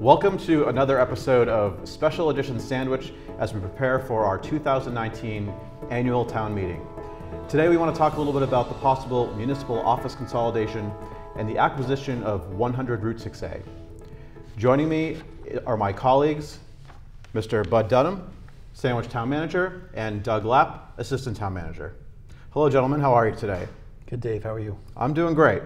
Welcome to another episode of Special Edition Sandwich as we prepare for our 2019 annual town meeting. Today we want to talk a little bit about the possible municipal office consolidation and the acquisition of 100 Route 6A. Joining me are my colleagues, Mr. Bud Dunham, Sandwich Town Manager, and Doug Lapp, Assistant Town Manager. Hello, gentlemen. How are you today? Good, Dave. How are you? I'm doing great.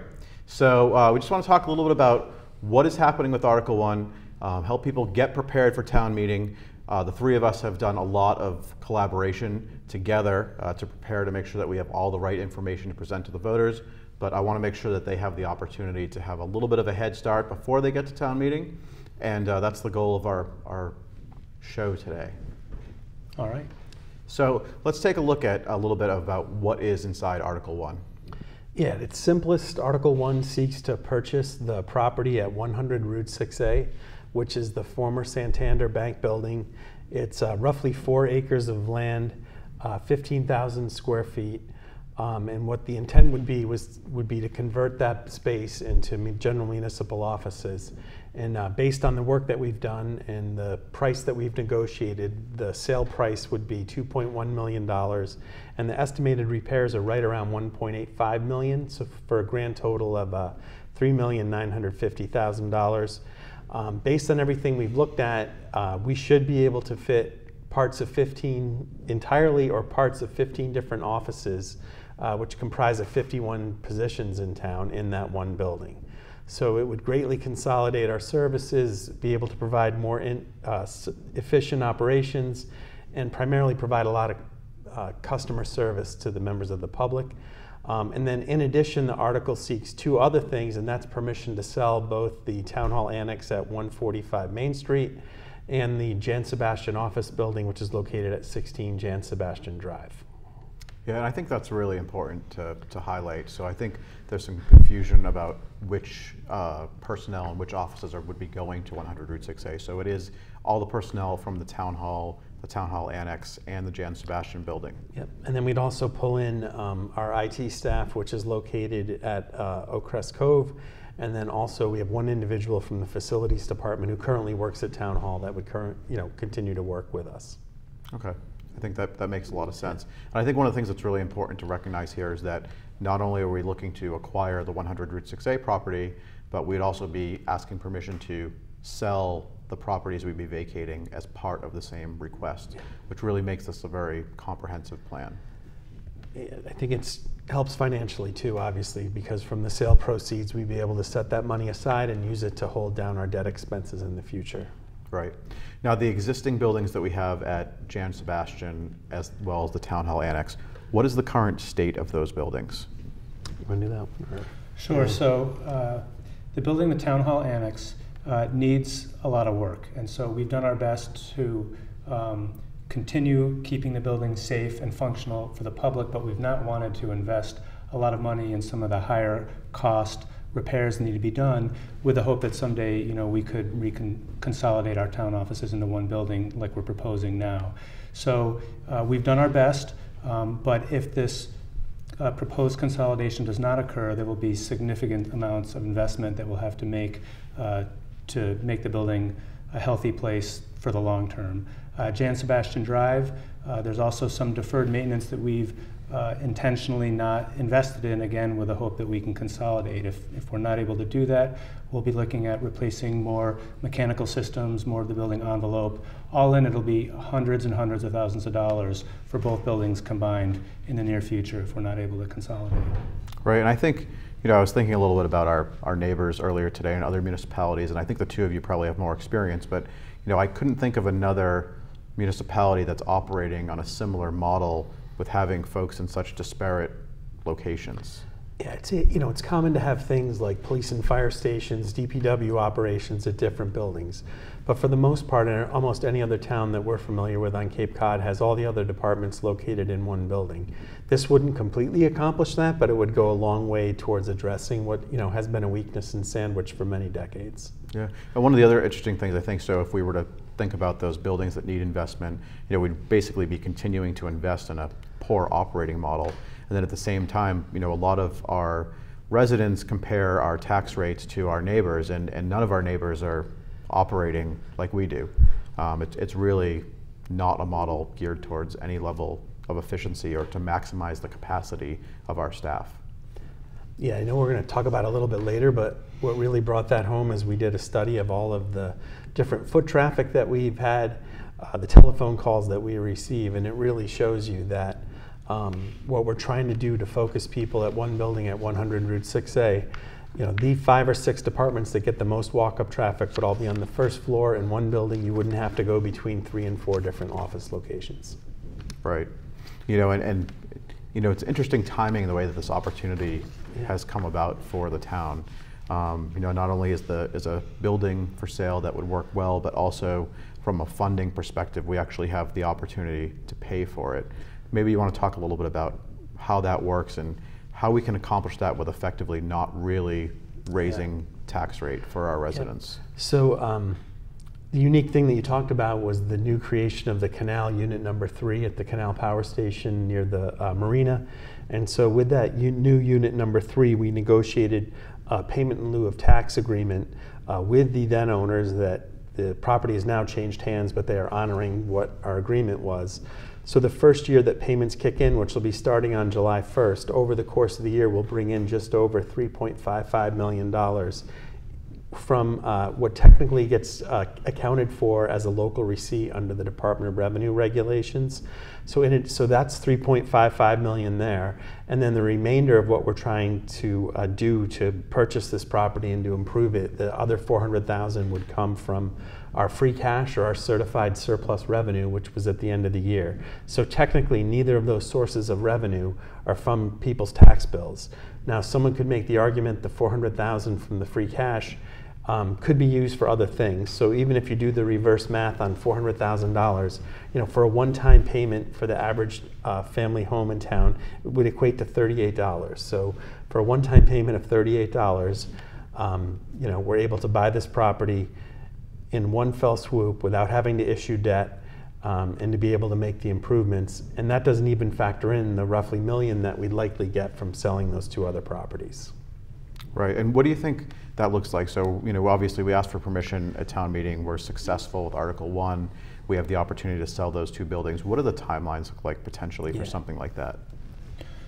So uh, we just want to talk a little bit about what is happening with Article 1, um, help people get prepared for town meeting. Uh, the three of us have done a lot of collaboration together uh, to prepare to make sure that we have all the right information to present to the voters. But I want to make sure that they have the opportunity to have a little bit of a head start before they get to town meeting. And uh, that's the goal of our, our show today. All right. So let's take a look at a little bit about what is inside Article 1. Yeah, at its simplest, Article 1 seeks to purchase the property at 100 Route 6A, which is the former Santander Bank building. It's uh, roughly four acres of land, uh, 15,000 square feet. Um, and what the intent would be was would be to convert that space into general municipal offices. And uh, based on the work that we've done and the price that we've negotiated, the sale price would be $2.1 million. And the estimated repairs are right around 1.85 million, so for a grand total of uh, $3,950,000. Um, based on everything we've looked at, uh, we should be able to fit parts of 15 entirely or parts of 15 different offices, uh, which comprise of 51 positions in town in that one building. So it would greatly consolidate our services, be able to provide more in, uh, efficient operations, and primarily provide a lot of uh, customer service to the members of the public. Um, and then in addition, the article seeks two other things, and that's permission to sell both the Town Hall Annex at 145 Main Street and the Jan Sebastian office building, which is located at 16 Jan Sebastian Drive. Yeah, and I think that's really important to, to highlight. So I think there's some confusion about which uh, personnel and which offices are, would be going to 100 Route 6A. So it is all the personnel from the town hall, the town hall annex, and the Jan Sebastian building. Yep, and then we'd also pull in um, our IT staff, which is located at uh, Oakcrest Cove. And then also we have one individual from the facilities department who currently works at town hall that would current, you know, continue to work with us. Okay. I think that, that makes a lot of sense. And I think one of the things that's really important to recognize here is that not only are we looking to acquire the 100 Route 6A property, but we'd also be asking permission to sell the properties we'd be vacating as part of the same request, which really makes this a very comprehensive plan. I think it helps financially too, obviously, because from the sale proceeds, we'd be able to set that money aside and use it to hold down our debt expenses in the future. Right. Now, the existing buildings that we have at Jan Sebastian, as well as the Town Hall Annex, what is the current state of those buildings? You want to do that one? Or? Sure. So, uh, the building, the Town Hall Annex, uh, needs a lot of work. And so, we've done our best to um, continue keeping the building safe and functional for the public, but we've not wanted to invest a lot of money in some of the higher cost repairs that need to be done with the hope that someday you know we could consolidate our town offices into one building like we're proposing now. So uh, we've done our best, um, but if this uh, proposed consolidation does not occur, there will be significant amounts of investment that we'll have to make uh, to make the building a healthy place for the long term. Uh, Jan Sebastian Drive, uh, there's also some deferred maintenance that we've uh, intentionally not invested in, again, with the hope that we can consolidate. If, if we're not able to do that, we'll be looking at replacing more mechanical systems, more of the building envelope. All in, it'll be hundreds and hundreds of thousands of dollars for both buildings combined in the near future if we're not able to consolidate. Right, and I think, you know, I was thinking a little bit about our, our neighbors earlier today and other municipalities, and I think the two of you probably have more experience, but, you know, I couldn't think of another municipality that's operating on a similar model with having folks in such disparate locations? Yeah, it's you know it's common to have things like police and fire stations, DPW operations at different buildings, but for the most part, almost any other town that we're familiar with on Cape Cod has all the other departments located in one building. This wouldn't completely accomplish that, but it would go a long way towards addressing what you know has been a weakness in Sandwich for many decades. Yeah, and one of the other interesting things I think so, if we were to think about those buildings that need investment, you know, we'd basically be continuing to invest in a poor operating model. And then at the same time, you know, a lot of our residents compare our tax rates to our neighbors, and, and none of our neighbors are operating like we do. Um, it's, it's really not a model geared towards any level of efficiency or to maximize the capacity of our staff. Yeah, I know we're going to talk about it a little bit later, but what really brought that home is we did a study of all of the different foot traffic that we've had, uh, the telephone calls that we receive, and it really shows you that um, what we're trying to do to focus people at one building at 100 Route 6A, you know, the five or six departments that get the most walk-up traffic would all be on the first floor in one building. You wouldn't have to go between three and four different office locations. Right. You know, and, and you know, it's interesting timing the way that this opportunity yeah. has come about for the town. Um, you know, not only is the is a building for sale that would work well, but also from a funding perspective, we actually have the opportunity to pay for it. Maybe you want to talk a little bit about how that works and how we can accomplish that with effectively not really raising yeah. tax rate for our residents. Yeah. So um, the unique thing that you talked about was the new creation of the canal unit number three at the canal power station near the uh, marina. And so with that new unit number three, we negotiated a payment in lieu of tax agreement uh, with the then owners that the property has now changed hands, but they are honoring what our agreement was. So the first year that payments kick in, which will be starting on July 1st, over the course of the year, we'll bring in just over $3.55 million from uh, what technically gets uh, accounted for as a local receipt under the Department of Revenue regulations. So, it, so that's 3.55 million there, and then the remainder of what we're trying to uh, do to purchase this property and to improve it, the other 400,000 would come from our free cash or our certified surplus revenue, which was at the end of the year. So technically, neither of those sources of revenue are from people's tax bills. Now, someone could make the argument the 400,000 from the free cash um, could be used for other things. So even if you do the reverse math on $400,000, you know, for a one-time payment for the average uh, family home in town, it would equate to $38. So for a one-time payment of $38, um, you know, we're able to buy this property in one fell swoop without having to issue debt um, and to be able to make the improvements. And that doesn't even factor in the roughly million that we'd likely get from selling those two other properties. Right, and what do you think that looks like? So, you know, obviously we asked for permission at town meeting, we're successful with Article One, we have the opportunity to sell those two buildings. What do the timelines look like potentially for something like that?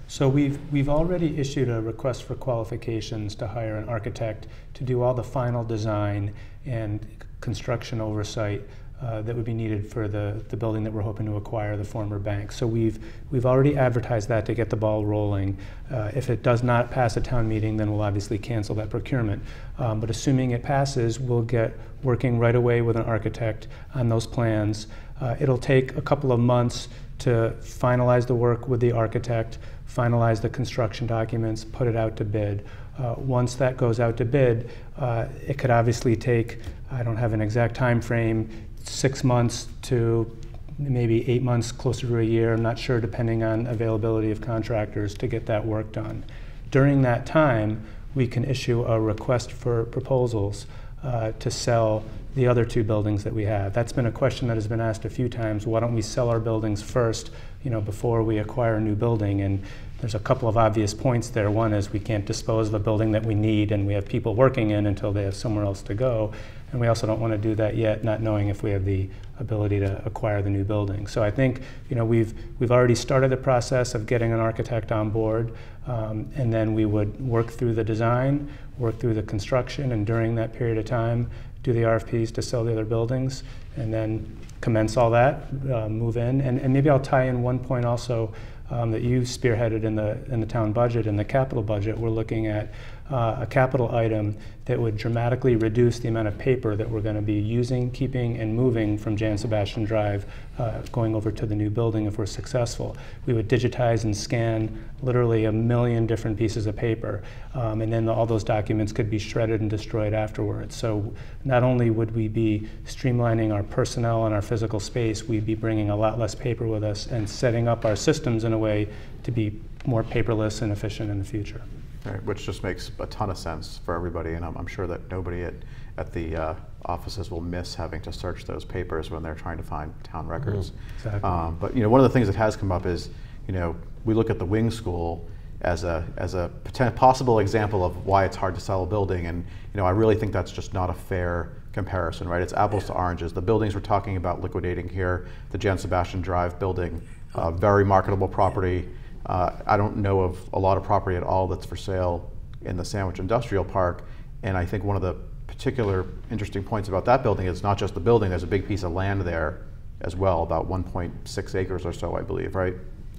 So we've, we've already issued a request for qualifications to hire an architect to do all the final design and construction oversight uh, that would be needed for the, the building that we're hoping to acquire, the former bank. So we've, we've already advertised that to get the ball rolling. Uh, if it does not pass a town meeting, then we'll obviously cancel that procurement. Um, but assuming it passes, we'll get working right away with an architect on those plans. Uh, it'll take a couple of months to finalize the work with the architect, finalize the construction documents, put it out to bid. Uh, once that goes out to bid, uh, it could obviously take, I don't have an exact time frame, six months to maybe eight months, closer to a year, I'm not sure, depending on availability of contractors to get that work done. During that time, we can issue a request for proposals uh, to sell the other two buildings that we have. That's been a question that has been asked a few times. Why don't we sell our buildings first, you know, before we acquire a new building? And there's a couple of obvious points there. One is we can't dispose of a building that we need and we have people working in until they have somewhere else to go. And we also don't want to do that yet, not knowing if we have the ability to acquire the new building. So I think you know we've we've already started the process of getting an architect on board, um, and then we would work through the design, work through the construction, and during that period of time, do the RFPs to sell the other buildings, and then commence all that, uh, move in, and, and maybe I'll tie in one point also um, that you spearheaded in the in the town budget in the capital budget. We're looking at uh, a capital item that would dramatically reduce the amount of paper that we're going to be using, keeping, and moving from Jan Sebastian Drive uh, going over to the new building if we're successful. We would digitize and scan literally a million different pieces of paper, um, and then all those documents could be shredded and destroyed afterwards. So not only would we be streamlining our personnel and our physical space, we'd be bringing a lot less paper with us and setting up our systems in a way to be more paperless and efficient in the future. Right, which just makes a ton of sense for everybody, and I'm, I'm sure that nobody at, at the uh, offices will miss having to search those papers when they're trying to find town records. Mm, exactly. Um, but you know, one of the things that has come up is, you know, we look at the wing school, as a as a possible example of why it's hard to sell a building. And you know, I really think that's just not a fair comparison, right? It's apples to oranges. The buildings we're talking about liquidating here, the Jan Sebastian Drive building, uh, very marketable property. Uh, I don't know of a lot of property at all that's for sale in the Sandwich Industrial Park. And I think one of the particular interesting points about that building is not just the building, there's a big piece of land there as well, about 1.6 acres or so, I believe, right?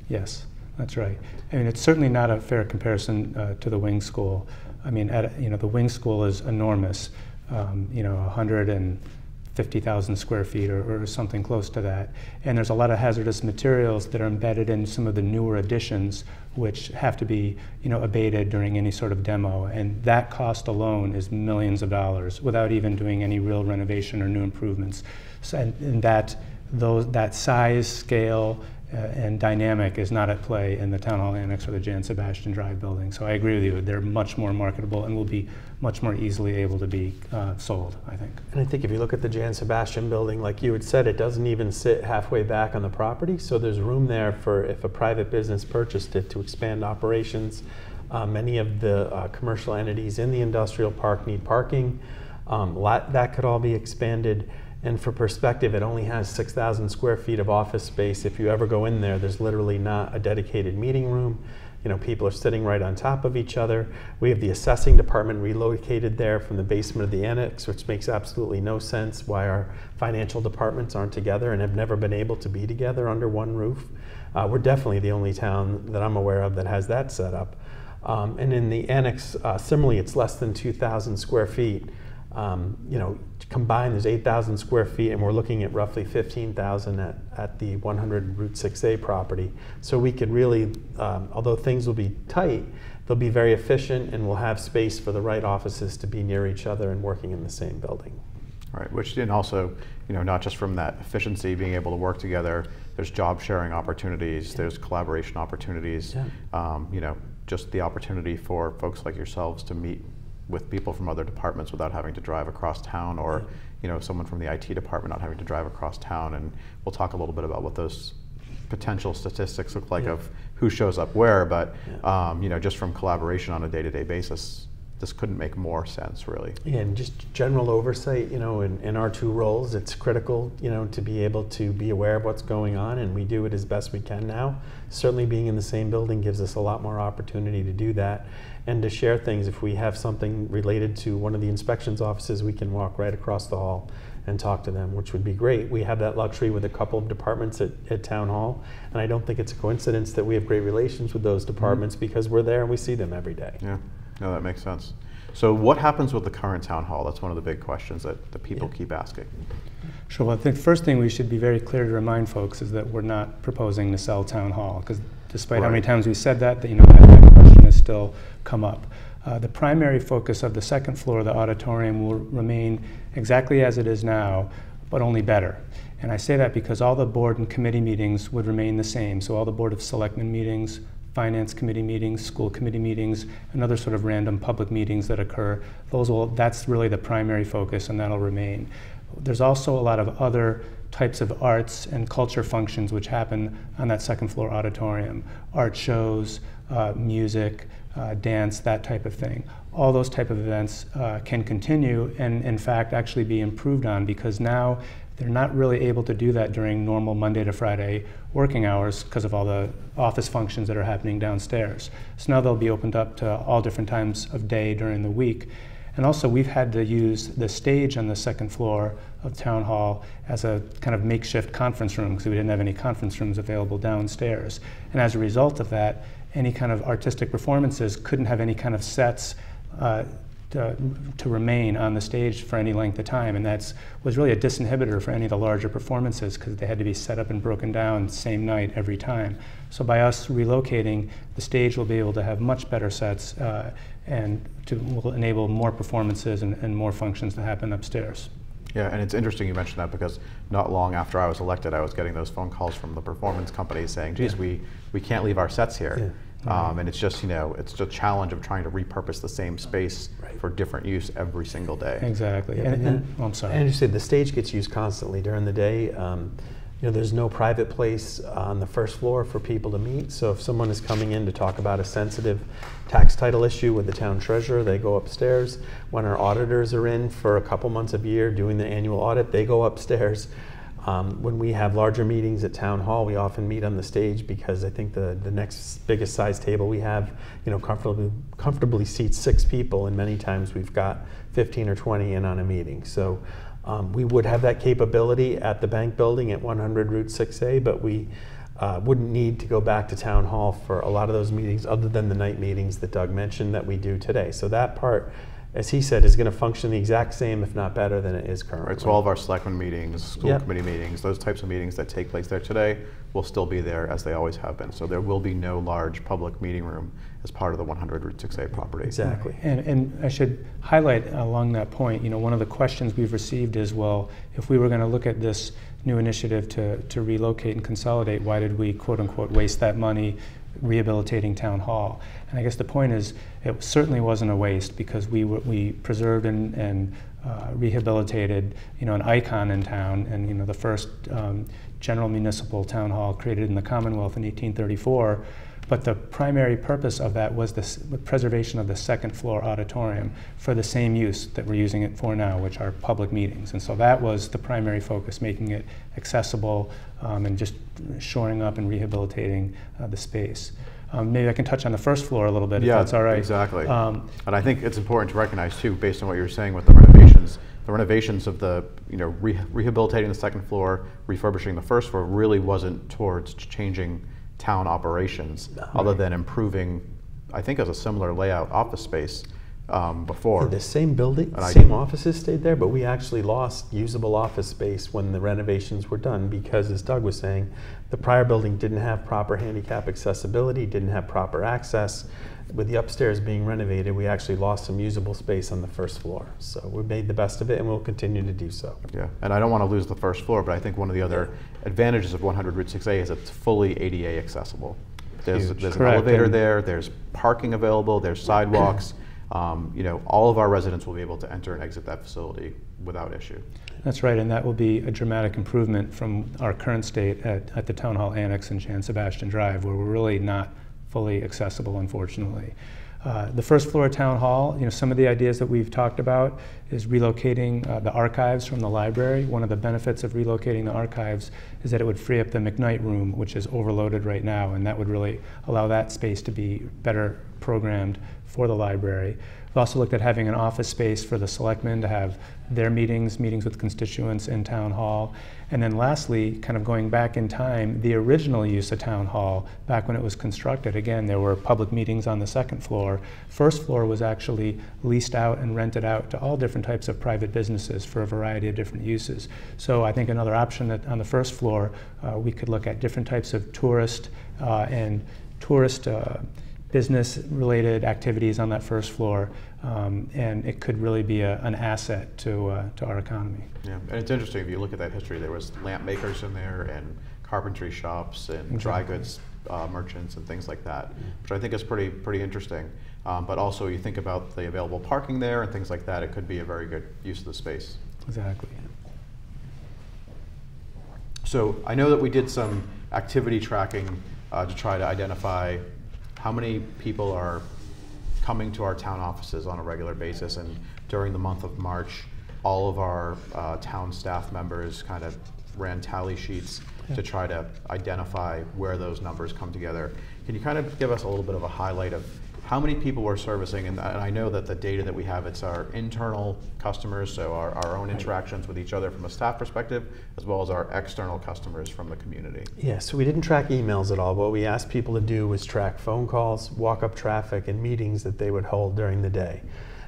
Yes, that's right. I mean, it's certainly not a fair comparison uh, to the wing school. I mean, at, you know, the wing school is enormous. Um, you know, 150,000 square feet or, or, something close to that. And there's a lot of hazardous materials that are embedded in some of the newer additions, which have to be, you know, abated during any sort of demo. And that cost alone is millions of dollars without even doing any real renovation or new improvements. So, and, and that those, that size, scale, uh, and dynamic is not at play in the Town Hall Annex or the Jan Sebastian Drive building. So I agree with you. They're much more marketable and will be much more easily able to be uh, sold, I think. And I think if you look at the Jan Sebastian building, like you had said, it doesn't even sit halfway back on the property. So there's room there for if a private business purchased it to expand operations. Uh, many of the uh, commercial entities in the industrial park need parking. Um, that could all be expanded. And for perspective, it only has 6,000 square feet of office space. If you ever go in there, there's literally not a dedicated meeting room. You know, people are sitting right on top of each other. We have the assessing department relocated there from the basement of the annex, which makes absolutely no sense why our financial departments aren't together and have never been able to be together under one roof. Uh, we're definitely the only town that I'm aware of that has that set up. Um, and in the annex, uh, similarly, it's less than 2,000 square feet. Um, you know, combined, there's 8,000 square feet, and we're looking at roughly 15,000 at, at the 100 Route 6A property. So we could really, um, although things will be tight, they'll be very efficient, and we'll have space for the right offices to be near each other and working in the same building. Right, which and also, you know, not just from that efficiency, being able to work together. There's job sharing opportunities. Yeah. There's collaboration opportunities. Yeah. Um, you know, just the opportunity for folks like yourselves to meet with people from other departments without having to drive across town or you know someone from the IT department not having to drive across town. And we'll talk a little bit about what those potential statistics look like yeah. of who shows up where. But yeah. um, you know just from collaboration on a day-to-day basis this couldn't make more sense really. And just general oversight you know in, in our two roles it's critical you know to be able to be aware of what's going on and we do it as best we can now. Certainly being in the same building gives us a lot more opportunity to do that and to share things if we have something related to one of the inspections offices we can walk right across the hall and talk to them, which would be great. We have that luxury with a couple of departments at, at Town Hall, and I don't think it's a coincidence that we have great relations with those departments mm -hmm. because we're there and we see them every day. Yeah. No, that makes sense. So what happens with the current town hall? That's one of the big questions that the people yeah. keep asking. Sure. Well, I think first thing we should be very clear to remind folks is that we're not proposing to sell town hall because despite right. how many times we said that, that you know that, that has still come up. Uh, the primary focus of the second floor of the auditorium will remain exactly as it is now, but only better. And I say that because all the board and committee meetings would remain the same. So all the Board of Selectmen meetings, finance committee meetings, school committee meetings, and other sort of random public meetings that occur. Those will, that's really the primary focus and that'll remain. There's also a lot of other types of arts and culture functions which happen on that second floor auditorium. Art shows, uh, music, uh, dance, that type of thing. All those type of events uh, can continue and in fact actually be improved on because now they're not really able to do that during normal Monday to Friday working hours because of all the office functions that are happening downstairs. So now they'll be opened up to all different times of day during the week. And also, we've had to use the stage on the second floor of Town Hall as a kind of makeshift conference room because we didn't have any conference rooms available downstairs. And as a result of that, any kind of artistic performances couldn't have any kind of sets uh, to, to, remain on the stage for any length of time. And that was really a disinhibitor for any of the larger performances because they had to be set up and broken down same night every time. So by us relocating, the stage will be able to have much better sets uh, and to, will enable more performances and, and more functions to happen upstairs. Yeah, and it's interesting you mentioned that because not long after I was elected, I was getting those phone calls from the performance companies saying, geez, yeah. we, we can't leave our sets here. Yeah. Um, and it's just, you know, it's a challenge of trying to repurpose the same space right. for different use every single day. Exactly. Yeah, and, and, and, oh, I'm sorry. And you said the stage gets used constantly during the day. Um, you know, there's no private place on the first floor for people to meet. So if someone is coming in to talk about a sensitive tax title issue with the town treasurer, they go upstairs. When our auditors are in for a couple months of year doing the annual audit, they go upstairs. Um, when we have larger meetings at town hall, we often meet on the stage because I think the, the next biggest size table we have, you know, comfortably comfortably seats six people, and many times we've got 15 or 20 in on a meeting. So um, we would have that capability at the bank building at 100 Route 6A, but we uh, wouldn't need to go back to town hall for a lot of those meetings, other than the night meetings that Doug mentioned that we do today. So that part as he said, is going to function the exact same, if not better, than it is currently. Right, so all of our selectmen meetings, school Yep. committee meetings, those types of meetings that take place there today will still be there as they always have been. So there will be no large public meeting room as part of the 100 Route 6A property. Exactly. And, and I should highlight along that point, you know, one of the questions we've received is, well, if we were going to look at this new initiative to, to relocate and consolidate, why did we quote unquote waste that money rehabilitating town hall? And I guess the point is, it certainly wasn't a waste because we, we preserved and, and uh, rehabilitated, you know, an icon in town and, you know, the first um, general municipal town hall created in the Commonwealth in 1834. But the primary purpose of that was the preservation of the second floor auditorium for the same use that we're using it for now, which are public meetings. And so that was the primary focus, making it accessible um, and just shoring up and rehabilitating uh, the space. Um, maybe I can touch on the first floor a little bit, if Yeah, that's all right. exactly. Um, And I think it's important to recognize too, based on what you were saying with the renovations, the renovations of the, you know, re- rehabilitating the second floor, refurbishing the first floor really wasn't towards changing town operations, other than improving, I think as a similar layout office space um, before. The same building, And I- same offices stayed there, but we actually lost usable office space when the renovations were done because, as Doug was saying, the prior building didn't have proper handicap accessibility, didn't have proper access. With the upstairs being renovated, we actually lost some usable space on the first floor. So we made the best of it and we'll continue to do so. Yeah, and I don't want to lose the first floor, but I think one of the other advantages of 100 Route 6A is it's fully ADA accessible. There's, there's an elevator there, there's parking available, there's sidewalks. Um, you know, all of our residents will be able to enter and exit that facility without issue. That's right, and that will be a dramatic improvement from our current state at, at the Town Hall Annex and Jan Sebastian Drive, where we're really not fully accessible, unfortunately. Uh, the first floor of Town Hall, you know, some of the ideas that we've talked about is relocating uh, the archives from the library. One of the benefits of relocating the archives is that it would free up the McKnight room, which is overloaded right now, and that would really allow that space to be better programmed for the library. We've also looked at having an office space for the selectmen to have their meetings, meetings with constituents in town hall. And then lastly, kind of going back in time, the original use of town hall, back when it was constructed, again, there were public meetings on the second floor. First floor was actually leased out and rented out to all different types of private businesses for a variety of different uses. So I think another option that on the first floor, uh, we could look at different types of tourist uh, and tourist uh, business related activities on that first floor, um, and it could really be a, an asset to, uh, to our economy. Yeah, and it's interesting if you look at that history. There was lamp makers in there, and carpentry shops, and dry goods uh, merchants, and things like that, which I think is pretty pretty interesting. Um, but also, you think about the available parking there and things like that. It could be a very good use of the space. Exactly. So I know that we did some activity tracking uh, to try to identify how many people are coming to our town offices on a regular basis. And during the month of March, all of our uh, town staff members kind of ran tally sheets to try to identify where those numbers come together. Can you kind of give us a little bit of a highlight of how many people we're servicing? And, and I know that the data that we have, it's our internal customers, so our, our own interactions with each other from a staff perspective, as well as our external customers from the community. Yeah, so we didn't track emails at all. What we asked people to do was track phone calls, walk up traffic, and meetings that they would hold during the day.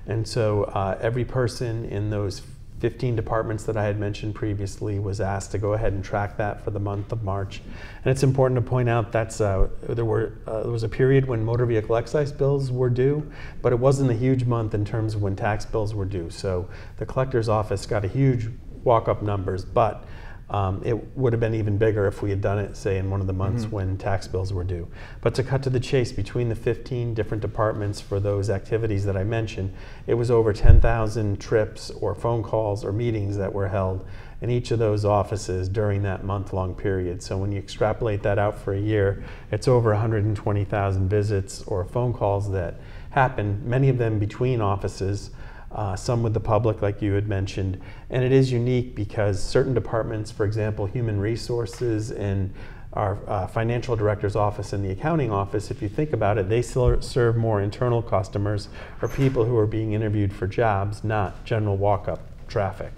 And so uh, every person in those 15 departments that I had mentioned previously was asked to go ahead and track that for the month of March. And it's important to point out that's uh, there were uh, there was a period when motor vehicle excise bills were due, but it wasn't a huge month in terms of when tax bills were due. So the collector's office got a huge walk-up numbers, but Um, it would have been even bigger if we had done it, say, in one of the months Mhm. when tax bills were due. But to cut to the chase, between the 15 different departments for those activities that I mentioned, it was over 10,000 trips or phone calls or meetings that were held in each of those offices during that month long period. So when you extrapolate that out for a year, it's over 120,000 visits or phone calls that happened, many of them between offices uh, some with the public, like you had mentioned. And it is unique because certain departments, for example, human resources and our uh, financial director's office and the accounting office, if you think about it, they serve more internal customers or people who are being interviewed for jobs, not general walk up traffic.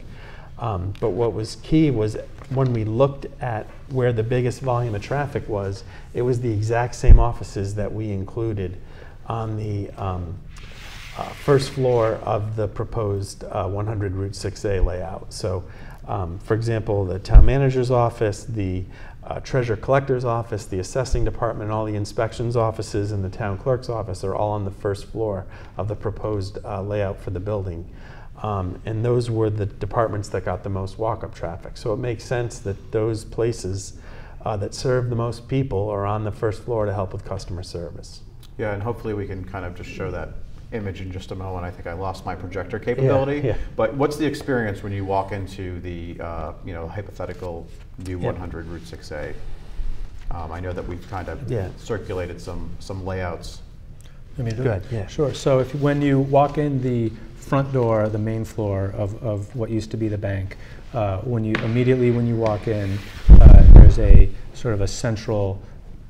Um, but what was key was when we looked at where the biggest volume of traffic was, it was the exact same offices that we included on the um, uh, first floor of the proposed uh, 100 Route 6A layout. So, um, for example, the town manager's office, the uh, treasurer collector's office, the assessing department, all the inspections offices, and the town clerk's office are all on the first floor of the proposed uh, layout for the building. Um, and those were the departments that got the most walk-up traffic. So it makes sense that those places uh, that serve the most people are on the first floor to help with customer service. Yeah, and hopefully we can kind of just show that image in just a moment. I think I lost my projector capability. yeah. But what's the experience when you walk into the uh, you know hypothetical new Yeah. 100 Route 6A? Um, I know that we've kind of Yeah. circulated some some layouts. Let me do Go yeah. Sure. So if when you walk in the front door, the main floor of, of what used to be the bank, uh, when you immediately when you walk in, uh, there's a sort of a central.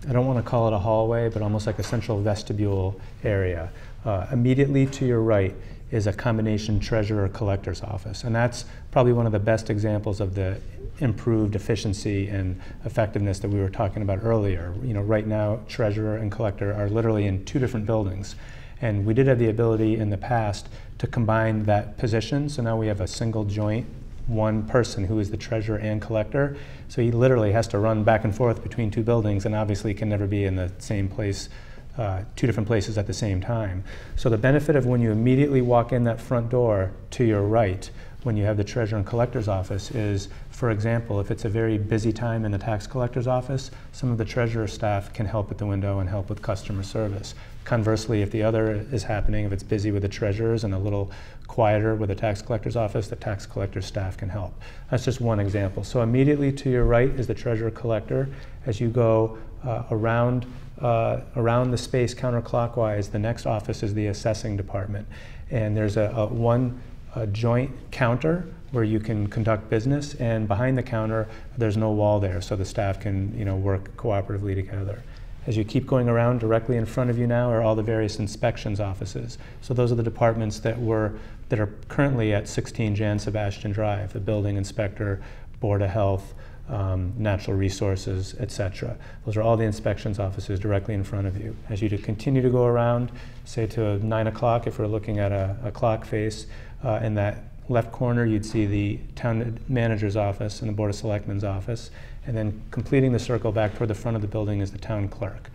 I don't want to call it a hallway, but almost like a central vestibule area. Uh, immediately to your right is a combination treasurer collector's office, and that's probably one of the best examples of the improved efficiency and effectiveness that we were talking about earlier. You know, right now, treasurer and collector are literally in two different buildings. And we did have the ability in the past to combine that position. So now we have a single joint, one person who is the treasurer and collector. So he literally has to run back and forth between two buildings and obviously can never be in the same place, uh, two different places at the same time. So the benefit of when you immediately walk in that front door to your right, when you have the treasurer and collector's office is, for example, if it's a very busy time in the tax collector's office, some of the treasurer staff can help at the window and help with customer service. Conversely, if the other is happening, if it's busy with the treasurers and a little quieter with the tax collector's office, the tax collector's staff can help. That's just one example. So immediately to your right is the treasurer collector. As you go uh, around uh, around the space counterclockwise, the next office is the assessing department, and there's a, a one a joint counter where you can conduct business, and behind the counter, there's no wall there, so the staff can you know work cooperatively together. As you keep going around, directly in front of you now are all the various inspections offices. So those are the departments that were that are currently at 16 Jan Sebastian Drive: the building inspector, board of health. Um, natural resources, etc. Those are all the inspections offices directly in front of you. As you to continue to go around, say to 9 o'clock, if we're looking at a, a clock face, uh, in that left corner, you'd see the town manager's office and the board of selectmen's office, and then completing the circle back toward the front of the building is the town clerk.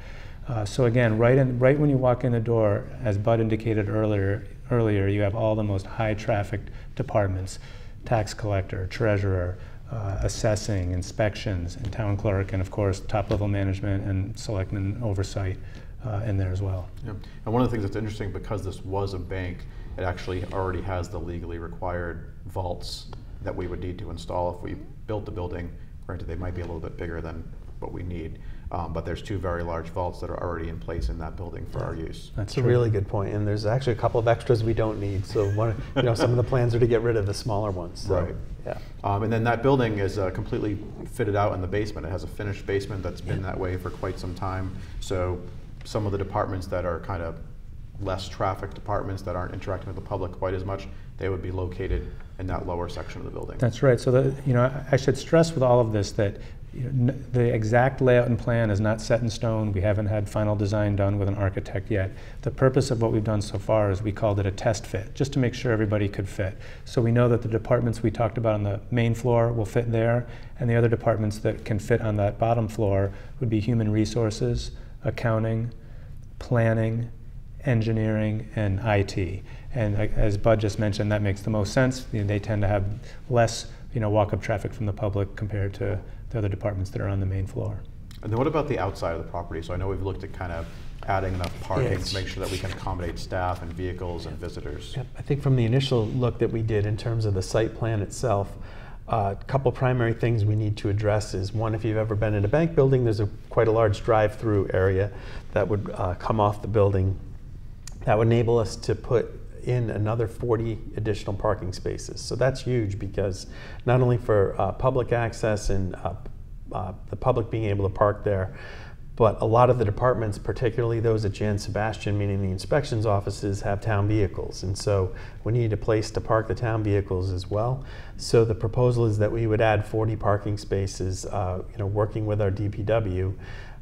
Uh, so again, right in, right when you walk in the door, as Bud indicated earlier, earlier, you have all the most high traffic departments: tax collector, treasurer, uh, assessing, inspections, and town clerk, and of course, top level management and selectmen oversight uh, in there as well. Yeah. And one of the things that's interesting because this was a bank, it actually already has the legally required vaults that we would need to install if we built the building. Granted, they might be a little bit bigger than what we need, um, but there's two very large vaults that are already in place in that building for our use. That's true. a really good point. point, and there's actually a couple of extras we don't need. So one, you know, some of the plans are to get rid of the smaller ones. So, Right. Yeah. Um, and then that building is uh, completely fitted out in the basement. It has a finished basement that's been that way for quite some time. So some of the departments that are kind of less traffic departments that aren't interacting with the public quite as much, they would be located in that lower section of the building. That's right. So the, you know, I- I should stress with all of this that you know, the exact layout and plan is not set in stone. We haven't had final design done with an architect yet. The purpose of what we've done so far is we called it a test fit, just to make sure everybody could fit. So we know that the departments we talked about on the main floor will fit there, and the other departments that can fit on that bottom floor would be human resources, accounting, planning, engineering, and IT. And as Bud just mentioned, that makes the most sense. You know, they tend to have less you know, walk-up traffic from the public compared to the other departments that are on the main floor. And then what about the outside of the property? So I know we've looked at kind of adding enough parking Yes. to make sure that we can accommodate staff and vehicles and visitors. Yep, I think from the initial look that we did in terms of the site plan itself, a couple primary things we need to address is one, if you've ever been in a bank building, there's a quite a large drive-through area that would uh, come off the building. That would enable us to put in another 40 additional parking spaces. So that's huge because not only for uh, public access and uh, uh, the public being able to park there, but a lot of the departments, particularly those at Jan Sebastian, meaning the inspections offices, have town vehicles. And so we need a place to park the town vehicles as well. So the proposal is that we would add 40 parking spaces, uh, you know, working with our DPW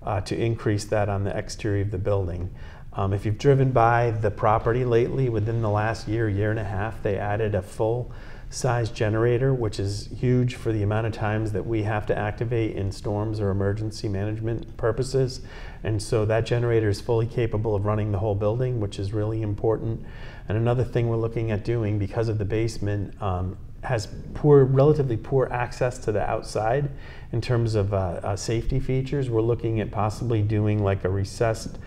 uh, to increase that on the exterior of the building. Um, if you've driven by the property lately, within the last year, year and a half, they added a full size generator, which is huge for the amount of times that we have to activate in storms or emergency management purposes. And so that generator is fully capable of running the whole building, which is really important. And another thing we're looking at doing because of the basement um, has poor, relatively poor access to the outside in terms of uh, uh, safety features. We're looking at possibly doing like a recessed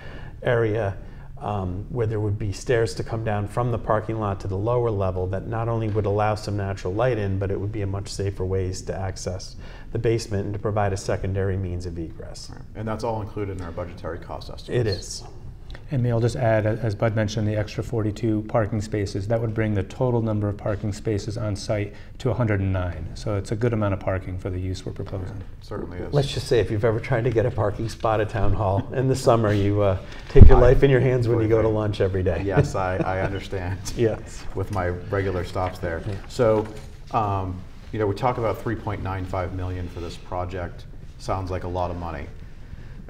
area um, where there would be stairs to come down from the parking lot to the lower level that not only would allow some natural light in, but it would be a much safer ways to access the basement and to provide a secondary means of egress. And that's all included in our budgetary cost estimates. It is. And may I just add, as Bud mentioned, the extra 42 parking spaces, that would bring the total number of parking spaces on site to 109. So it's a good amount of parking for the use we're proposing. Certainly is. Let's just say if you've ever tried to get a parking spot at Town Hall in the summer, you uh, take your I life in your hands when you go to lunch every day. Yes, I, I understand. Yes. With my regular stops there. Yeah. So, um, you know, we talk about 3.95 million for this project. Sounds like a lot of money.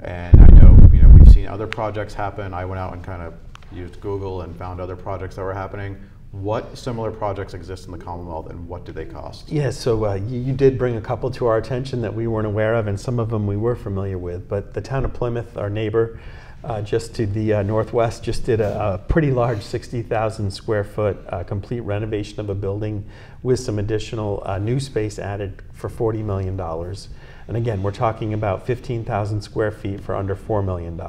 And I know, we've seen other projects happen. I went out and kind of used Google and found other projects that were happening. What similar projects exist in the Commonwealth and what do they cost? Yeah, so uh, you, you did bring a couple to our attention that we weren't aware of, and some of them we were familiar with. But the town of Plymouth, our neighbor, uh, just to the uh, northwest, just did a, a pretty large 60,000 square foot uh, complete renovation of a building with some additional uh, new space added for $40 million. And again, we're talking about 15,000 square feet for under $4 million.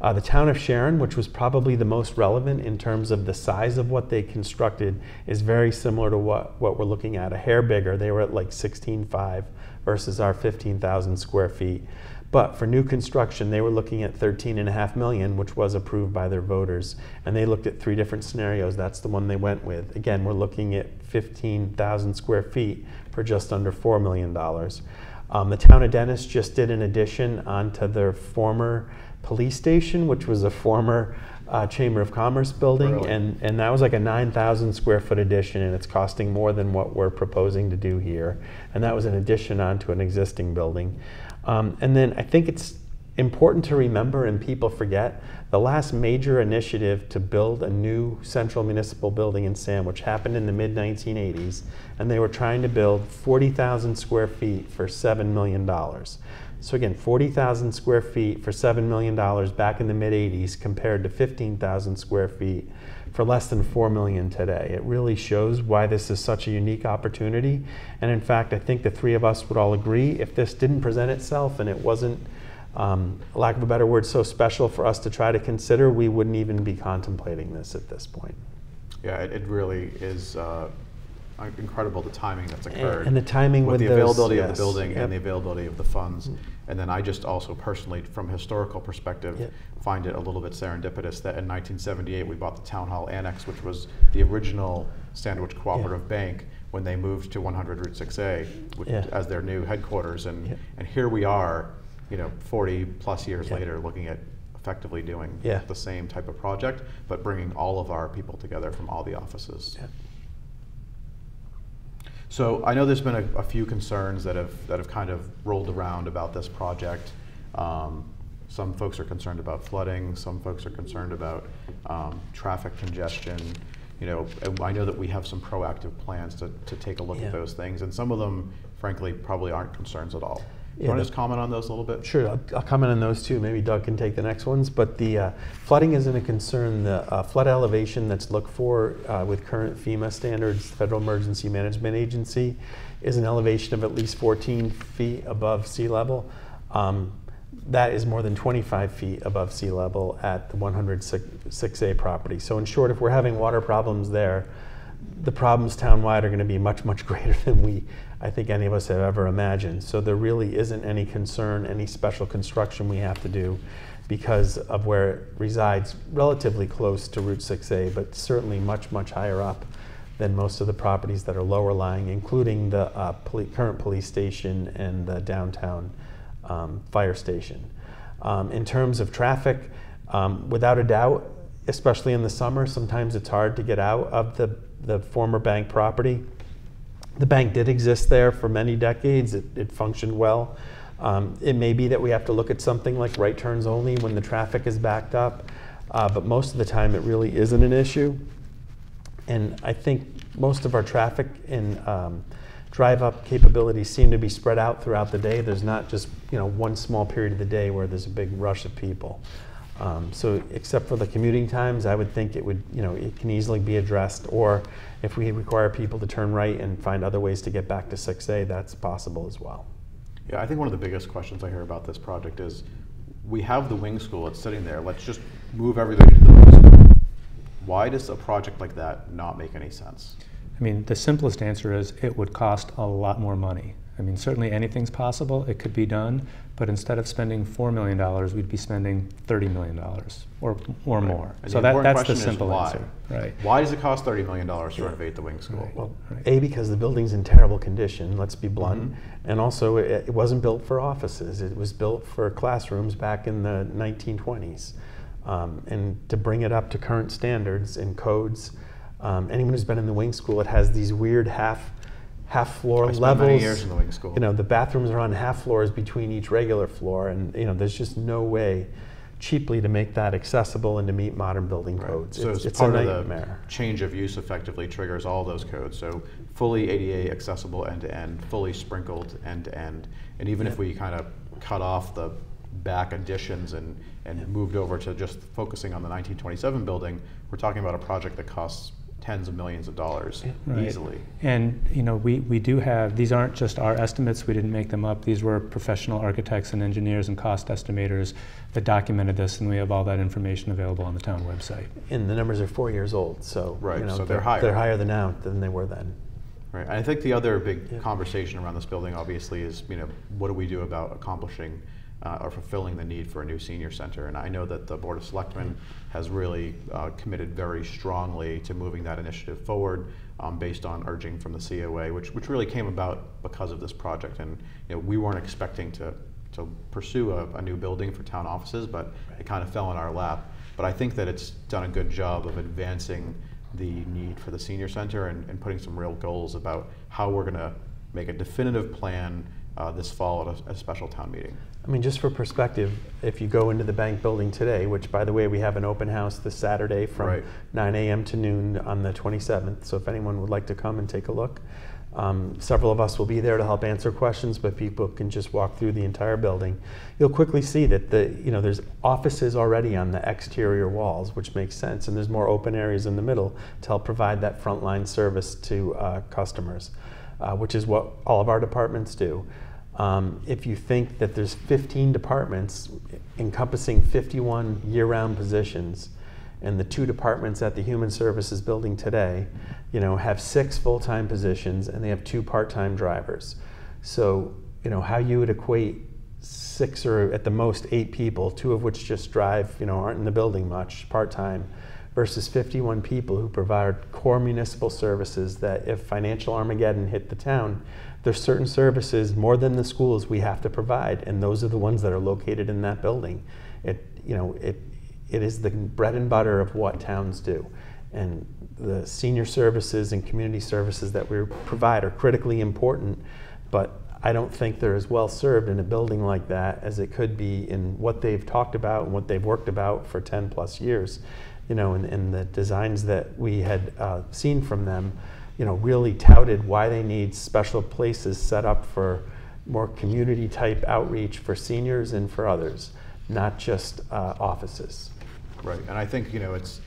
Uh, the town of Sharon, which was probably the most relevant in terms of the size of what they constructed, is very similar to what, what we're looking at, a hair bigger. They were at like 16.5 versus our 15,000 square feet. But for new construction, they were looking at 13.5 million, which was approved by their voters. And they looked at three different scenarios. That's the one they went with. Again, we're looking at 15,000 square feet for just under $4 million. Um, the town of Dennis just did an addition onto their former police station, which was a former uh, Chamber of Commerce building, Really? and and that was like a 9,000 square foot addition, and it's costing more than what we're proposing to do here. And that was an addition onto an existing building. Um, and then I think it's important to remember, and people forget, the last major initiative to build a new central municipal building in Sam, which happened in the mid 1980s, and they were trying to build 40,000 square feet for $7 million. So again, 40,000 square feet for $7 million back in the mid 80s compared to 15,000 square feet for less than 4 million today. It really shows why this is such a unique opportunity. And in fact, I think the three of us would all agree if this didn't present itself and it wasn't, um, lack of a better word, so special for us to try to consider, we wouldn't even be contemplating this at this point. Yeah, it, it really is uh, incredible the timing that's occurred. and the timing with the those, availability of the building yep. and the availability of the funds. And then I just also personally, from a historical perspective, Yep. find it a little bit serendipitous that in 1978 we bought the Town Hall Annex, which was the original Sandwich Cooperative Bank when they moved to 100 Route 6A which, as their new headquarters. And, Yep. and here we are, you know, 40 plus years Yep. later looking at effectively doing Yeah. the same type of project, but bringing all of our people together from all the offices. Yep. So I know there's been a, a few concerns that have that have kind of rolled around about this project. Um, some folks are concerned about flooding. Some folks are concerned about um, traffic congestion. You know, I know that we have some proactive plans to, to take a look Yeah. at those things, and some of them, frankly, probably aren't concerns at all. You Yeah, want to just comment on those a little bit? Sure, I'll, I'll comment on those too. Maybe Doug can take the next ones. But the uh, flooding isn't a concern. The uh, flood elevation that's looked for uh, with current FEMA standards, Federal Emergency Management Agency, is an elevation of at least 14 feet above sea level. Um, that is more than 25 feet above sea level at the 106A property. So in short, if we're having water problems there, the problems townwide are going to be much, much greater than we, I think, any of us have ever imagined. So there really isn't any concern, any special construction we have to do because of where it resides, relatively close to Route 6A, but certainly much, much higher up than most of the properties that are lower lying, including the uh, poli- current police station and the downtown um, fire station. Um, in terms of traffic, um, without a doubt, especially in the summer, sometimes it's hard to get out of the, the former bank property. The bank did exist there for many decades, it, it functioned well. Um, it may be that we have to look at something like right turns only when the traffic is backed up, uh, but most of the time it really isn't an issue. And I think most of our traffic and um, drive-up capabilities seem to be spread out throughout the day. There's not just you know one small period of the day where there's a big rush of people. Um, so except for the commuting times, I would think it would you know it can easily be addressed. Or if we require people to turn right and find other ways to get back to 6A, that's possible as well. Yeah, I think one of the biggest questions I hear about this project is, we have the wing school, it's sitting there, let's just move everybody to the wing school. Why does a project like that not make any sense? I mean, the simplest answer is it would cost a lot more money. I mean, certainly anything's possible, it could be done, but instead of spending $4 million, we'd be spending $30 million or, or more. And So the that, that's question the is simple why? answer. Right. Why does it cost thirty million dollars to renovate the wing school? Right. Well, Right. A, because the building's in terrible condition, let's be blunt. Mhm. And also, it, it wasn't built for offices. It was built for classrooms back in the 1920s. Um, and to bring it up to current standards and codes, um, anyone who's been in the wing school, it has these weird half half floor I levels. years in the wing school. You know, the bathrooms are on half floors between each regular floor, and you know, there's just no way cheaply to make that accessible and to meet modern building Right. codes. So it's, it's part a of the change of use effectively triggers all those codes. So fully ADA accessible end to end, fully sprinkled end to end. And even if we kind of cut off the back additions and, and moved over to just focusing on the 1927 building, we're talking about a project that costs tens of millions of dollars Right. easily. And, you know, we, we do have, these aren't just our estimates, we didn't make them up. These were professional architects and engineers and cost estimators that documented this, and we have all that information available on the town website. And the numbers are four years old, so Right, you know, so they're higher. They're higher than now than they were then. Right. And I think the other big Yeah. conversation around this building, obviously, is you know what do we do about accomplishing uh, or fulfilling the need for a new senior center? And I know that the Board of Selectmen has really uh, committed very strongly to moving that initiative forward, um, based on urging from the COA, which which really came about because of this project. And you know we weren't expecting to to pursue a, a new building for town offices, but it kind of fell in our lap. But I think that it's done a good job of advancing the need for the senior center and, and putting some real goals about how we're going to make a definitive plan uh, this fall at a, a special town meeting. I mean, just for perspective, if you go into the bank building today, which by the way, we have an open house this Saturday from Right. 9 a.m. to noon on the 27th. So if anyone would like to come and take a look, um, several of us will be there to help answer questions, but people can just walk through the entire building. You'll quickly see that the you know there's offices already on the exterior walls, which makes sense, and there's more open areas in the middle to help provide that frontline service to uh, customers, uh, which is what all of our departments do. Um, if you think that there's 15 departments encompassing 51 year-round positions, and the two departments at the Human Services building today, you know, have six full-time positions and they have two part-time drivers. So, you know, how you would equate six or at the most eight people, two of which just drive, you know, aren't in the building much, part-time, versus 51 people who provide core municipal services that if financial Armageddon hit the town, there's certain services more than the schools we have to provide, and those are the ones that are located in that building. It, you know, it, it is the bread and butter of what towns do. And the senior services and community services that we provide are critically important, but I don't think they're as well served in a building like that as it could be in what they've talked about and what they've worked about for 10 plus years. You know, and, and the designs that we had uh, seen from them, you know, really touted why they need special places set up for, more community type outreach for seniors and for others, not just uh, offices. Right, and I think, you know, it's,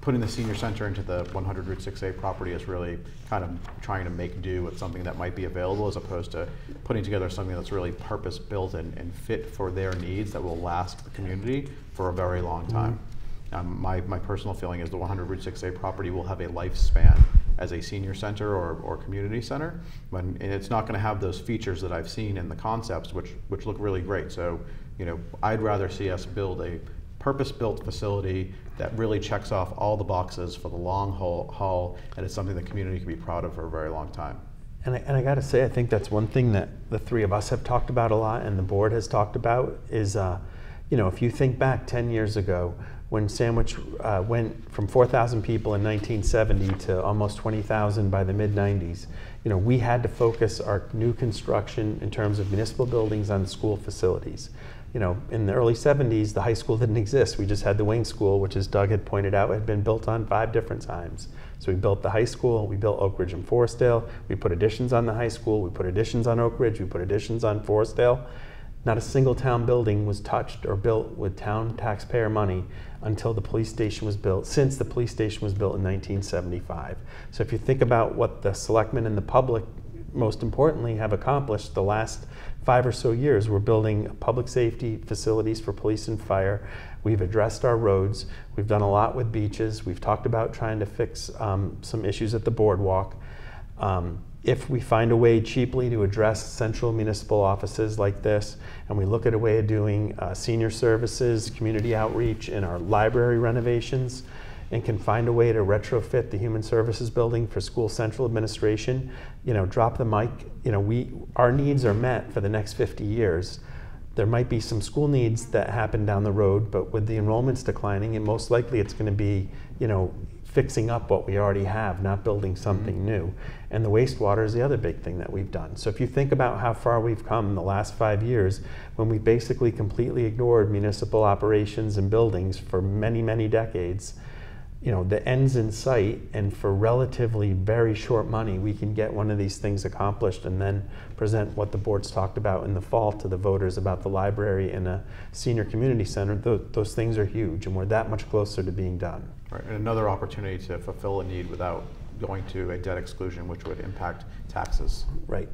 putting the senior center into the 100 Route 6A property is really kind of trying to make do with something that might be available as opposed to putting together something that's really purpose built and, and fit for their needs that will last the community for a very long time. Mm-hmm. Um, my, my personal feeling is the 100 Route 6A property will have a lifespan as a senior center or, or community center, when, and it's not going to have those features that I've seen in the concepts, which, which look really great. So, you know, I'd rather see us build a purpose-built facility that really checks off all the boxes for the long haul, haul and it's something the community can be proud of for a very long time. And I, and I got to say, I think that's one thing that the three of us have talked about a lot, and the board has talked about is, uh, you know, if you think back 10 years ago when Sandwich uh, went from 4,000 people in 1970 to almost 20,000 by the mid 90s, you know, we had to focus our new construction in terms of municipal buildings on school facilities you know, in the early 70s, the high school didn't exist. We just had the wing school, which, as Doug had pointed out, had been built on five different times. So we built the high school, we built Oak Ridge and Forestdale, we put additions on the high school, we put additions on Oak Ridge, we put additions on Forestdale. Not a single town building was touched or built with town taxpayer money until the police station was built, since the police station was built in 1975. So if you think about what the selectmen and the public, most importantly, have accomplished the last five or so years, we're building public safety facilities for police and fire. We've addressed our roads. We've done a lot with beaches. We've talked about trying to fix um, some issues at the boardwalk. Um, if we find a way cheaply to address central municipal offices like this, and we look at a way of doing uh, senior services, community outreach, in our library renovations, and can find a way to retrofit the human services building for school central administration, you know, drop the mic. You know, we our needs are met for the next 50 years. There might be some school needs that happen down the road, but with the enrollments declining, and most likely it's going to be, you know, fixing up what we already have, not building something mm-hmm. new. And the wastewater is the other big thing that we've done. So if you think about how far we've come in the last five years, when we basically completely ignored municipal operations and buildings for many, many decades, you know the ends in sight and for relatively very short money we can get one of these things accomplished and then present what the board's talked about in the fall to the voters about the library and a senior community center. Those, those things are huge and we're that much closer to being done. Right and another opportunity to fulfill a need without going to a debt exclusion which would impact taxes. Right.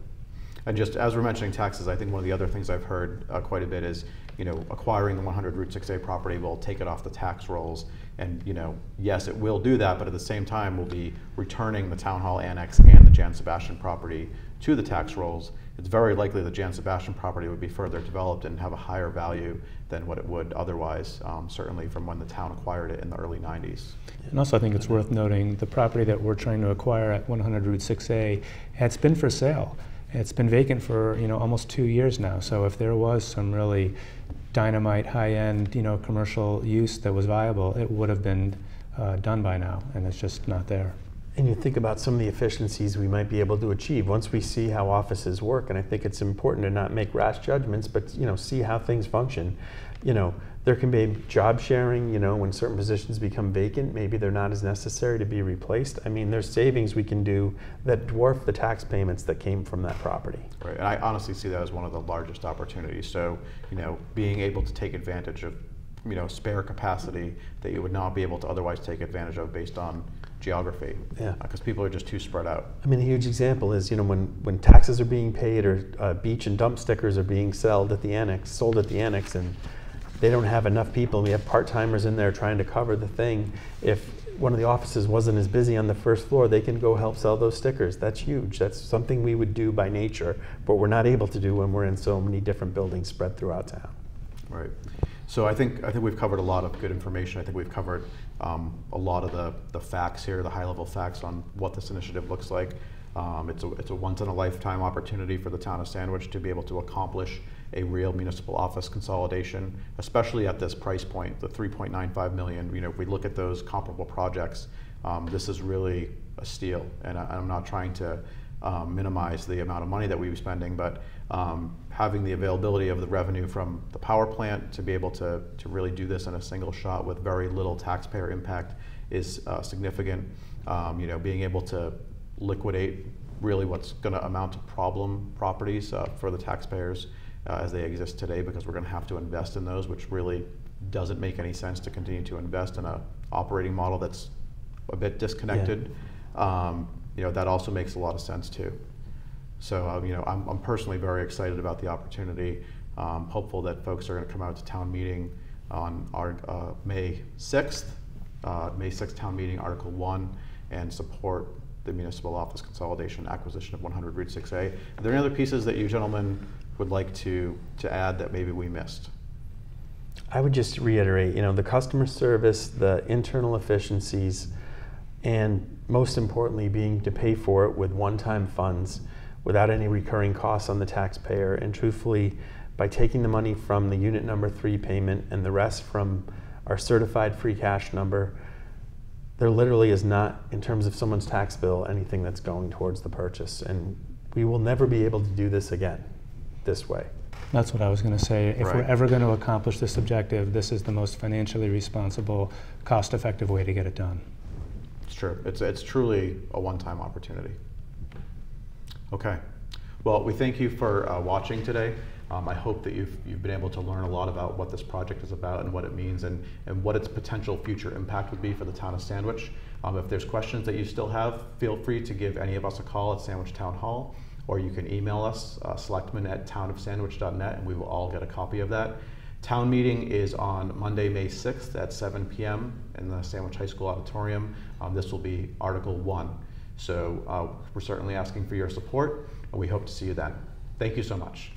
And just as we're mentioning taxes i think one of the other things i've heard uh, quite a bit is you know acquiring the 100 route 6a property will take it off the tax rolls and you know, yes, it will do that, but at the same time, we'll be returning the town hall annex and the Jan Sebastian property to the tax rolls. It's very likely the Jan Sebastian property would be further developed and have a higher value than what it would otherwise, um, certainly from when the town acquired it in the early 90s. And also, I think it's worth noting the property that we're trying to acquire at 100 Route 6A, it's been for sale. It's been vacant for you know almost two years now. So if there was some really dynamite, high-end, you know, commercial use that was viable, it would have been uh, done by now, and it's just not there. And you think about some of the efficiencies we might be able to achieve once we see how offices work. And I think it's important to not make rash judgments, but you know, see how things function. You know, there can be job sharing, you know, when certain positions become vacant, maybe they're not as necessary to be replaced. I mean, there's savings we can do that dwarf the tax payments that came from that property. Right, and I honestly see that as one of the largest opportunities. So, you know, being able to take advantage of, you know, spare capacity that you would not be able to otherwise take advantage of based on geography. Yeah. Because uh, people are just too spread out. I mean, a huge example is, you know, when, when taxes are being paid or uh, beach and dump stickers are being sold at the annex, sold at the annex, and they don't have enough people, we have part-timers in there trying to cover the thing. If one of the offices wasn't as busy on the first floor, they can go help sell those stickers. That's huge. That's something we would do by nature, but we're not able to do when we're in so many different buildings spread throughout town. Right. So I think I think we've covered a lot of good information. I think we've covered um, a lot of the, the facts here, the high level facts on what this initiative looks like. Um, it's, a, it's a once in a lifetime opportunity for the town of Sandwich to be able to accomplish a real municipal office consolidation, especially at this price point, the 3.95 million. You know, if we look at those comparable projects, um, this is really a steal. And I, am not trying to um, minimize the amount of money that we be spending, but um, having the availability of the revenue from the power plant to be able to, to really do this in a single shot with very little taxpayer impact is uh, significant. Um, you know, being able to liquidate really what's going to amount to problem properties uh, for the taxpayers uh, as they exist today because we're going to have to invest in those, which really doesn't make any sense to continue to invest in a operating model that's a bit disconnected. Um, you know, that also makes a lot of sense too. So, um, you know, I'm, I'm personally very excited about the opportunity. Um, hopeful that folks are going to come out to town meeting on our uh, May 6th, uh, May 6th town meeting, Article 1, and support the municipal office consolidation acquisition of 100 Route 6A. Are there any other pieces that you gentlemen would like to, to add that maybe we missed? I would just reiterate, you know, the customer service, the internal efficiencies, and most importantly, being to pay for it with one-time funds without any recurring costs on the taxpayer. And truthfully, by taking the money from the unit number three payment and the rest from our certified free cash number, there literally is not, in terms of someone's tax bill, anything that's going towards the purchase. And we will never be able to do this again this way. That's what I was going to say. If we're ever going to accomplish this objective, this is the most financially responsible, cost-effective way to get it done. It's true. It's, it's truly a one-time opportunity. Okay. Well, we thank you for uh, watching today. Um, I hope that you've, you've been able to learn a lot about what this project is about and what it means and, and what its potential future impact would be for the town of Sandwich. Um, if there's questions that you still have, feel free to give any of us a call at Sandwich Town Hall, or you can email us, uh, at townofsandwich.net, and we will all get a copy of that. Town meeting is on Monday, May 6th at 7 p.m. in the Sandwich High School Auditorium. Um, this will be Article 1. So uh, we're certainly asking for your support, and we hope to see you then. Thank you so much.